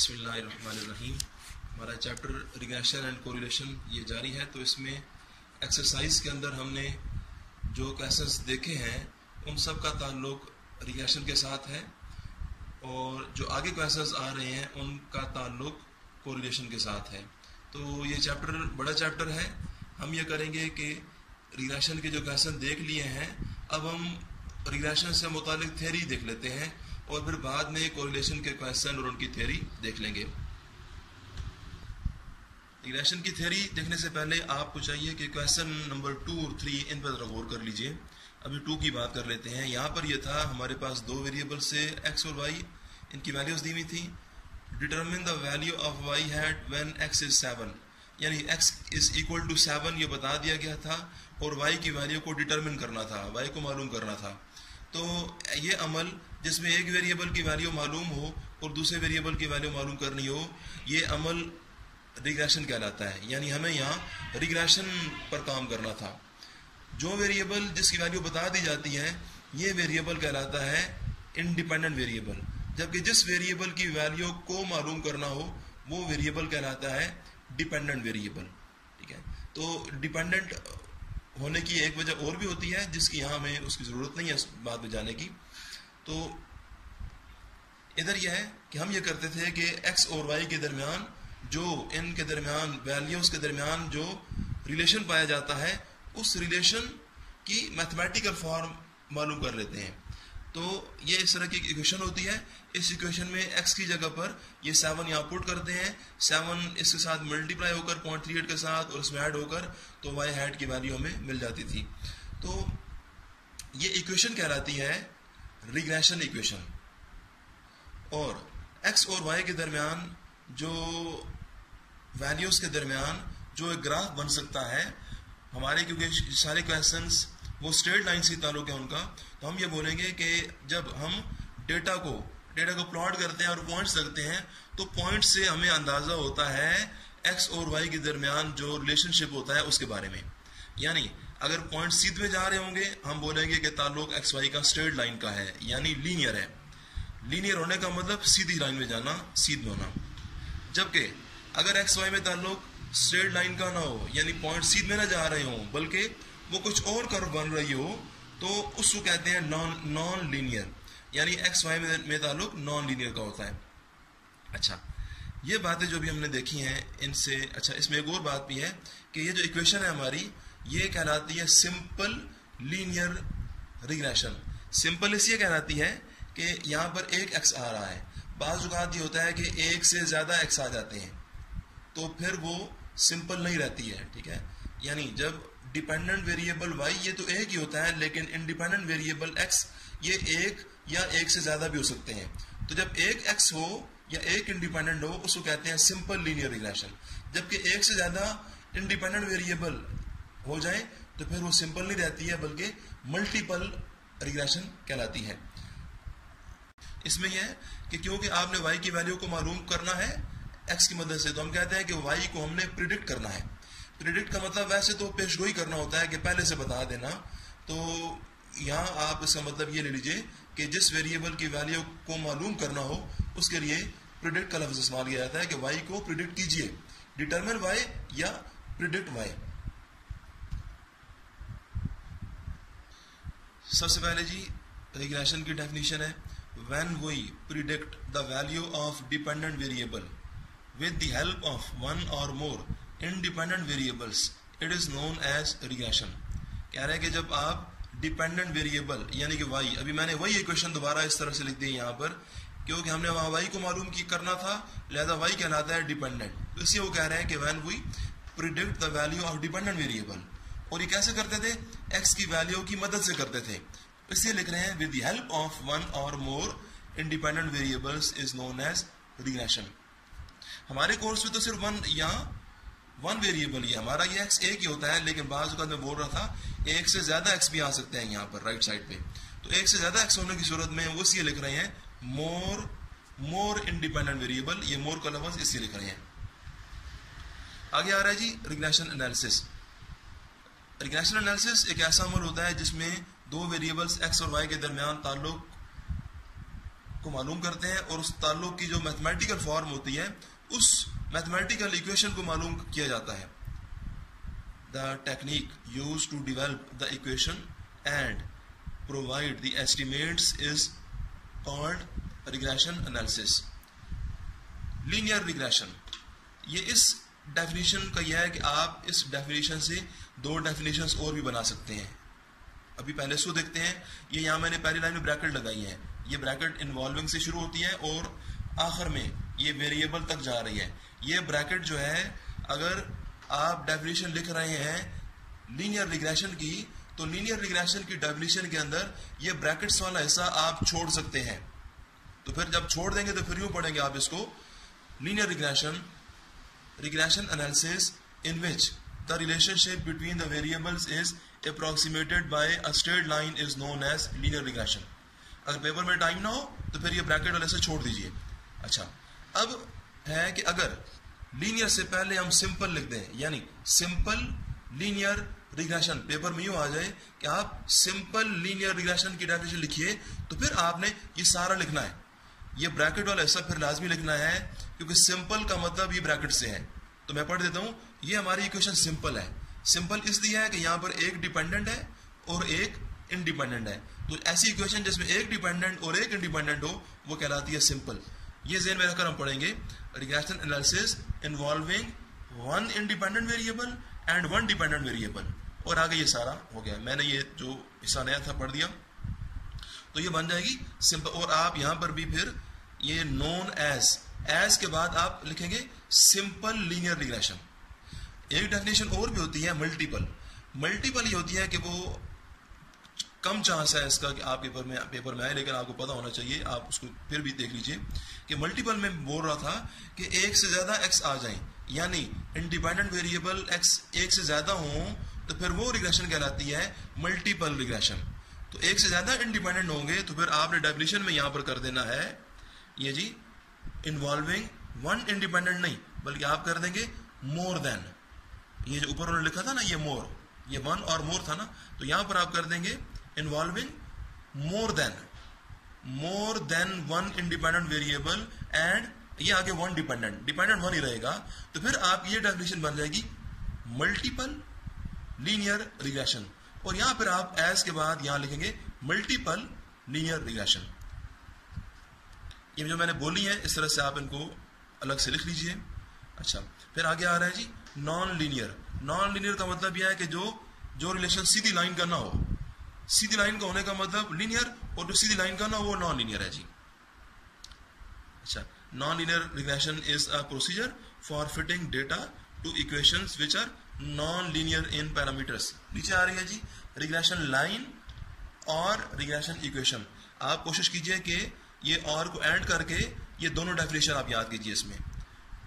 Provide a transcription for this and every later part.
बसमीम हमारा chapter regression and correlation ये जारी है तो इसमें एक्सरसाइज के अंदर हमने जो क्वेश्चंस देखे हैं, उन सब का ताल्लुक रिग्रेशन के साथ है, और जो आगे क्वेश्चंस आ रहे हैं, उनका ताल्लुक कोरिलेशन के साथ है। तो ये चैप्टर बड़ा चैप्टर है। हम ये करेंगे कि रिग्रेशन के जो क्वेश्चन देख लिए हैं, अब हम रिग्रेशन से मुतालिक थेरी देख लेते हैं। और फिर बाद में कोरिलेशन के क्वेश्चन और उनकी थ्योरी देख लेंगे। रिग्रेशन की थ्योरी देखने से पहले आपको चाहिए कि क्वेश्चन नंबर टू और थ्री इन पर गौर कर लीजिए। अभी टू की बात कर लेते हैं। यहाँ पर यह था हमारे पास दो वेरिएबल से एक्स और वाई इनकी वैल्यूज़ दी हुई थी। Determine the value of Y had when X is seven यानी X is equal to seven ये बता दिया गया था और वाई की वैल्यू को डिटरमिन करना था वाई को मालूम करना था। तो ये अमल जिसमें एक वेरिएबल की वैल्यू मालूम हो और दूसरे वेरिएबल की वैल्यू मालूम करनी हो, ये अमल रिग्रेशन कहलाता है। यानी हमें यहाँ रिग्रेशन पर काम करना था। जो वेरिएबल जिसकी वैल्यू बता दी जाती है, ये वेरिएबल कहलाता है इंडिपेंडेंट वेरिएबल। जबकि जिस वेरिएबल की वैल्यू को मालूम करना हो, वो वेरिएबल कहलाता है डिपेंडेंट वेरिएबल। ठीक है? तो डिपेंडेंट होने की एक वजह और भी होती है, जिसकी यहाँ हमें उसकी ज़रूरत नहीं है बात में जाने की। तो इधर यह है कि हम ये करते थे कि एक्स और वाई के दरमियान जो इनके दरमियान वैल्यूज़ के दरमियान जो रिलेशन पाया जाता है, उस रिलेशन की मैथमेटिकल फॉर्म मालूम कर लेते हैं। तो ये इस तरह की इक्वेशन होती है। इस इक्वेशन में एक्स की जगह पर ये सेवन यहाँ पुट करते हैं। सेवन इसके साथ मल्टीप्लाई होकर पॉइंट थ्री एट के साथ और इसमें ऐड होकर तो वाई हैड की वैल्यू हमें मिल जाती थी। तो ये इक्वेशन कहलाती है रिग्रेशन इक्वेशन और एक्स और वाई के दरमियान जो वैल्यूज़ के दरमियान जो एक ग्राफ बन सकता है, हमारे क्योंकि सारे क्वेश्चंस वो स्ट्रेट लाइन से ताल्लुक है उनका तो हम ये बोलेंगे कि जब हम डेटा को डेटा को प्लॉट करते हैं और पॉइंट्स रखते हैं तो पॉइंट से हमें अंदाज़ा होता है एक्स और वाई के दरमियान जो रिलेशनशिप होता है उसके बारे में। यानी अगर पॉइंट सीध जा रहे होंगे, हम बोलेंगे कि ताल्लुक एक्स वाई का स्ट्रेट लाइन का है, यानी लीनियर है। लीनियर होने का मतलब सीधी लाइन में जाना सीध होना। जबकि अगर एक्स वाई में ताल्लुक स्ट्रेट लाइन का ना हो, यानी पॉइंट सीध में ना जा रहे हो, बल्कि वो कुछ और कर्व बन रही हो तो उसको कहते हैं नॉन नॉन लीनियर यानी एक्स वाई में ताल्लुक नॉन लीनियर का होता है। अच्छा ये बातें जो भी हमने देखी हैं, इनसे अच्छा इसमें एक और बात भी है कि ये जो इक्वेशन है हमारी ये कहलाती है सिंपल लीनियर रिग्रेशन। सिंपल इसलिए कहलाती है कि यहाँ पर एक एक्स आ रहा है। बाज ये होता है कि एक से ज़्यादा एक्स आ जाते हैं। तो फिर वो सिंपल नहीं रहती है, ठीक है? यानी जब डिपेंडेंट वेरिएबल वाई ये तो एक ही होता है, लेकिन इंडिपेंडेंट वेरिएबल एक्स ये एक या एक से ज़्यादा भी हो सकते हैं। तो जब एक एक्स हो या एक इंडिपेंडेंट हो, उसको कहते हैं सिंपल लीनियर रिग्रेशन। जबकि एक से ज़्यादा इंडिपेंडेंट वेरिएबल हो जाए तो फिर वो सिंपल नहीं रहती है, बल्कि मल्टीपल रिग्रेशन कहलाती है। इसमें यह है कि क्योंकि आपने वाई की वैल्यू को मालूम करना है एक्स की मदद से तो हम कहते हैं कि वाई को हमने प्रिडिक्ट करना है। प्रिडिक्ट का मतलब वैसे तो पेशगोई करना होता है कि पहले से बता देना। तो यहाँ आप इसका मतलब ये ले लीजिए कि जिस वेरिएबल की वैल्यू को मालूम करना हो, उसके लिए प्रिडिक्ट का लफ्ज इस्तेमाल किया जाता है कि वाई को प्रिडिक्ट कीजिए। डिटरमिन वाई या प्रिडिक्ट वाई सबसे पहले जी रिग्रेशन की डेफिनेशन है when we predict the value of dependent variable with the help of one or more independent variables it is known as regression कह रहे हैं कि जब आप डिपेंडेंट वेरिएबल यानी कि वाई अभी मैंने वही इक्वेशन दोबारा इस तरह से लिख दी यहाँ पर, क्योंकि हमने वहाँ वाई को मालूम की करना था, लिहाजा वाई कहलाता है डिपेंडेंट तो इसलिए वो कह रहे हैं कि when we predict the value of dependent variable और ये कैसे करते थे? एक्स की वैल्यू की मदद से करते थे। इसलिए लिख रहे हैं with help of one or more independent variables is known as regression हमारे कोर्स में तो सिर्फ़ वन या वन वेरिएबल ही हमारा ये एक्स एक ही होता है, लेकिन बाज मैं बोल रहा था, एक से ज़्यादा एक्स भी आ सकते हैं यहाँ पर राइट साइड पे। तो एक से ज़्यादा एक्स होने की सूरत में वो इसलिए लिख रहे हैं मोर मोर इंडिपेंडेंट वेरिएबल ये मोर का लफ्ज इसलिए लिख रहे हैं। आगे आ रहा है जी रिग्रेशन एनालिसिस रिग्रेशन एनालिसिस एक ऐसा अमल होता है जिसमें दो वेरिएबल्स एक्स और वाई के दरमियान ताल्लुक को मालूम करते हैं और उस ताल्लुक की जो मैथमेटिकल फॉर्म होती है, उस मैथमेटिकल इक्वेशन को मालूम किया जाता है। The technique use to develop the equation and provide the estimates is called regression analysis linear regression ये इस डेफिनेशन का यह है कि आप इस डेफिनेशन से दो डेफिनेशन और भी बना सकते हैं। अभी पहले सो देखते हैं, ये यहाँ मैंने पहली लाइन में ब्रैकेट लगाई है। ये ब्रैकेट इन्वॉल्विंग से शुरू होती है और आखिर में ये वेरिएबल तक जा रही है। ये ब्रैकेट जो है, अगर आप डेफिनेशन लिख रहे हैं लीनियर रिग्रेशन की तो लीनियर रिग्रेशन की डेफिनेशन के अंदर ये ब्रैकेट्स वाला हिस्सा आप छोड़ सकते हैं। तो फिर जब छोड़ देंगे तो फिर यूँ पढ़ेंगे आप इसको linear regression regression analysis in which the relationship between the variables is approximated by a straight line is known as linear regression. अगर पेपर में टाइम ना हो तो फिर ये ब्रैकेट वाले से छोड़ दीजिए। अच्छा अब है कि अगर लीनियर से पहले हम सिंपल लिख दें, यानी सिंपल लीनियर रिग्रेशन पेपर में यूँ आ जाए कि आप सिंपल लीनियर रिग्रेशन की डेफिनेशन लिखिए तो फिर आपने ये सारा लिखना है। ये ब्रैकेट वाला हिस्सा फिर लाजमी लिखना है, क्योंकि सिंपल का मतलब ये ब्रैकेट से है। तो मैं पढ़ देता हूँ, ये हमारी इक्वेशन सिंपल है। सिंपल इसलिए है कि यहाँ पर एक डिपेंडेंट है और एक इंडिपेंडेंट है। तो ऐसी इक्वेशन जिसमें एक डिपेंडेंट और एक इंडिपेंडेंट हो, वो कहलाती है सिंपल ये जेन में रखकर हम पढ़ेंगे। Regression analysis involving one independent variable and one dependent variable और आगे ये सारा हो गया। मैंने ये जो हिस्सा नया था पढ़ दिया। तो ये बन जाएगी सिंपल और आप यहाँ पर भी फिर ये नोन एज एज के बाद आप लिखेंगे सिंपल लीनियर रिग्रेशन एक डेफिनेशन और भी होती है मल्टीपल मल्टीपल ये होती है कि वो कम चांस है इसका कि आप पेपर में पेपर में आए, लेकिन आपको पता होना चाहिए, आप उसको फिर भी देख लीजिए कि मल्टीपल में बोल रहा था कि एक से ज़्यादा एक्स आ जाए, यानी इंडिपेंडेंट वेरिएबल एक्स एक से ज़्यादा हो तो फिर वो रिग्रेशन कहलाती है मल्टीपल रिग्रेशन तो एक से ज़्यादा इंडिपेंडेंट होंगे तो फिर आपने डेफिनेशन में यहाँ पर कर देना है, ये जी इन्वॉल्विंग वन इंडिपेंडेंट नहीं, बल्कि आप कर देंगे मोर देन ये जो ऊपर उन्होंने लिखा था ना, ये मोर ये वन और मोर था ना तो यहाँ पर आप कर देंगे involving more than more than one independent variable and ये आगे वन डिपेंडेंट डिपेंडेंट वन ही रहेगा तो फिर आप ये डेफिनेशन बन जाएगी मल्टीपल लीनियर रिग्रेशन और यहाँ पर आप एस के बाद यहाँ लिखेंगे मल्टीपल लीनियर रिग्रेशन ये जो मैंने बोली है, इस तरह से आप इनको अलग से लिख लीजिए। अच्छा फिर आगे आ रहा है जी नॉन लीनियर नॉन लीनियर का मतलब यह है कि जो जो रिलेशन सीधी लाइन का ना हो। सीधी लाइन का होने का मतलब लीनियर और जो सीधी लाइन का ना हो, वो नॉन लीनियर है जी। अच्छा non linear regression is a procedure for fitting data to equations which are non linear in parameters नीचे आ रही है जी रिग्रेशन लाइन और रिग्रेशन इक्वेशन आप कोशिश कीजिए कि ये और को ऐड करके ये दोनों डेफिनेशन आप याद कीजिए इसमें।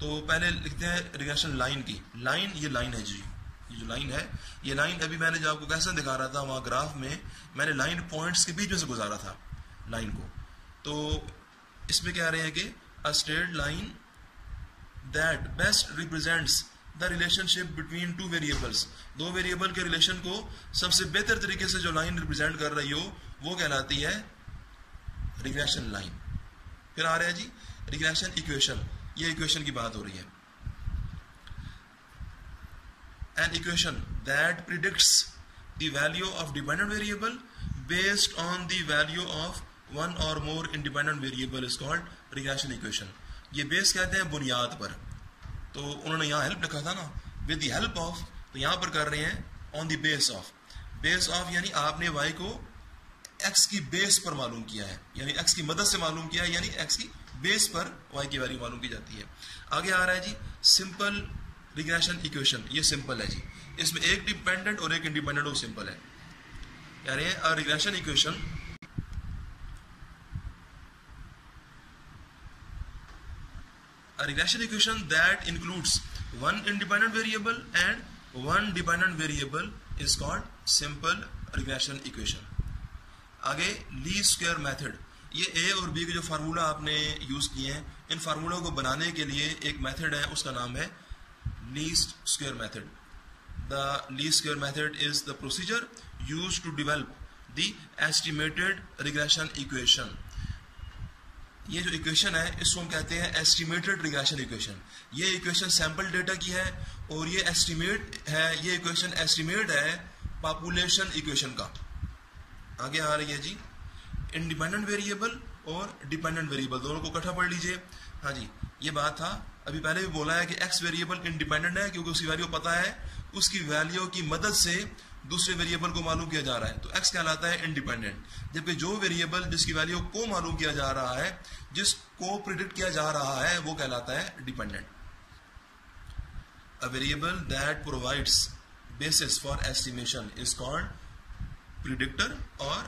तो पहले लिखते हैं रिग्रेशन लाइन की। लाइन ये लाइन है जी। ये जो लाइन है, ये लाइन अभी मैंने जो आपको कैसे दिखा रहा था वहाँ ग्राफ में, मैंने लाइन पॉइंट्स के बीच में से गुजारा था लाइन को। तो इसमें क्या रहे हैं कि a straight line that best represents the relationship between two variables दो वेरिएबल के रिलेशन को सबसे बेहतर तरीके से जो लाइन रिप्रेजेंट कर रही हो, वो कहलाती है रिग्रेशन लाइन फिर आ रहा है जी रिग्रेशन इक्वेशन ये इक्वेशन की बात हो रही है। An equation that predict value of dependent variable based on the value of one or more independent variable is called regression equation ये बेस कहते हैं बुनियाद पर। तो उन्होंने यहाँ हेल्प लिखा था ना? विद हेल्प ऑफ़ तो यहाँ पर कर रहे हैं on the base of base of यानी आपने वाई को एक्स की बेस पर मालूम किया है, यानी एक्स की मदद से मालूम किया है, यानी एक्स की बेस पर वाई की वैल्यू मालूम की जाती है। आगे आ रहा है जी सिंपल रिग्रेशन इक्वेशन ये सिंपल है जी। इसमें एक डिपेंडेंट और एक इंडिपेंडेंट वो सिंपल है। यानी regression equation regression equation that includes one independent variable and one dependent variable is called simple regression equation आगे ली स्क्वेयर मेथड ये ए और बी के जो फार्मूला आपने यूज़ किए हैं, इन फार्मूलों को बनाने के लिए एक मेथड है, उसका नाम है least square method the least square method is the procedure use to develop the estimated regression equation ये जो इक्वेशन है, इसको हम कहते हैं एस्टिमेटेड रिग्रेशन इक्वेशन ये इक्वेशन सैंपल डेटा की है, और ये एस्टिमेट है, ये इक्वेशन एस्टिमेट है पॉपुलेशन इक्वेशन का. आगे आ रही है जी। इंडिपेंडेंट वेरिएबल और डिपेंडेंट वेरिएबल दोनों को इकट्ठा पढ़ लीजिए। हाँ जी, ये बात था। अभी पहले भी बोला है कि एक्स वेरिएबल इंडिपेंडेंट है, क्योंकि उसकी वैल्यू पता है, उसकी वैल्यू की मदद से दूसरे वेरिएबल को मालूम किया जा रहा है। तो एक्स कहलाता है इंडिपेंडेंट जबकि जो वेरिएबल जिसकी वैल्यू को मालूम किया जा रहा है जिसको प्रिडिक्ट किया जा रहा है, वो कहलाता है dependent a variable that provides basis for estimation is called predictor or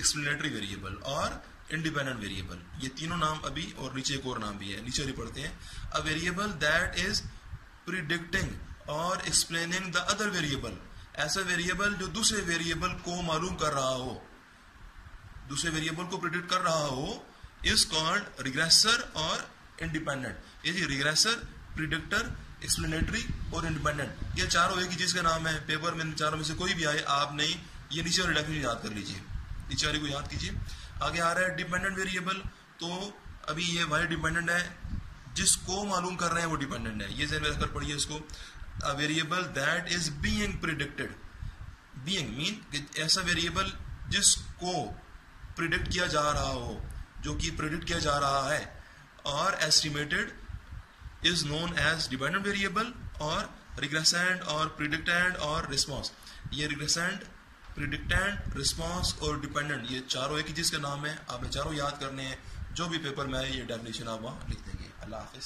explanatory variable or independent variable ये तीनों नाम अभी और नीचे एक और नाम भी है, नीचे नहीं पढ़ते हैं। A variable that is predicting or explaining the other variable ऐसा वेरिएबल जो दूसरे वेरिएबल को मालूम कर रहा हो, दूसरे वेरिएबल को प्रिडिक्ट कर रहा हो is called regressor or independent ये regressor predictor explanatory or independent ये चारों एक ही चीज़ का नाम है। पेपर में चारों में से कोई भी आए, आप नहीं ये नीचे वाली डेफिनेशन याद कर लीजिए। नीचे वाली को याद कीजिए। आगे आ रहा है डिपेंडेंट वेरिएबल तो अभी ये वाई डिपेंडेंट है। जिसको मालूम कर रहे हैं वो डिपेंडेंट है। ये जहन कर पढ़िए इसको। Variable that is being predicted being mean ऐसा वेरिएबल जिसको प्रिडिक्ट किया जा रहा हो, जो कि प्रिडिक्ट किया जा रहा है, और estimated is known as dependent variable or regressand or प्रिडिक्टेंट और रिस्पॉन्स ये रिग्रेसेंट प्रिडिक्टेंट रिस्पॉन्स और डिपेंडेंट ये चारों एक ही चीज़ के नाम है। आपने चारों याद करने हैं। जो भी पेपर में आए, ये डेफिनेशन आप वहाँ लिख देंगे। अल्लाह हाफिज।